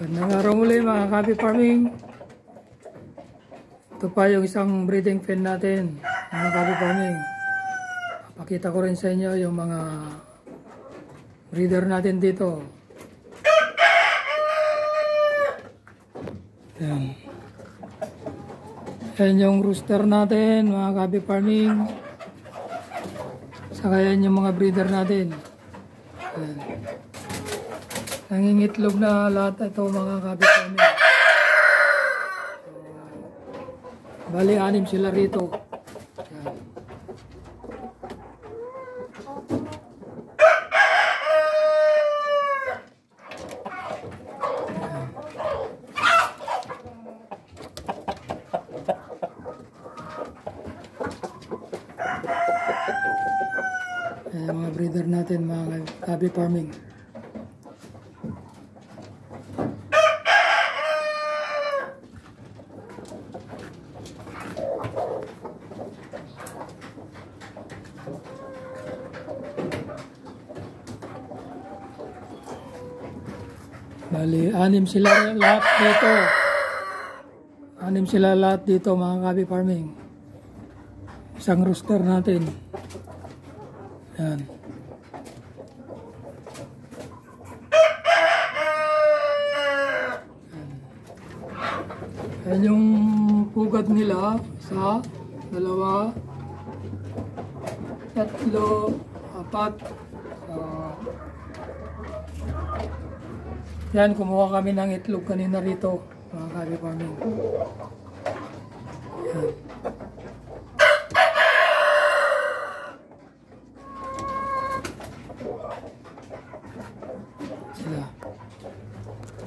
Gandang araw muli mga copy farming. Ito pa yung isang breeding pen natin, mga copy farming. Pakita ko rin sa inyo yung mga breeder natin dito. Yan. Yan yung rooster natin, mga copy farming. Saka yan yung mga breeder natin. Yan. Nangingitlog na lahat ito mga farming. So, bali, anim sila rito. Yan. Ayan, mga breeder natin, mga copy farming. Bali, anim sila lahat dito. Anim sila lahat dito, mga copy farming. Isang rooster natin. Yan. Yan yung pugad nila sa dalawa, tatlo, apat. So, yan, kumuha kami ng itlog kanina rito, mga kali farming. Yan.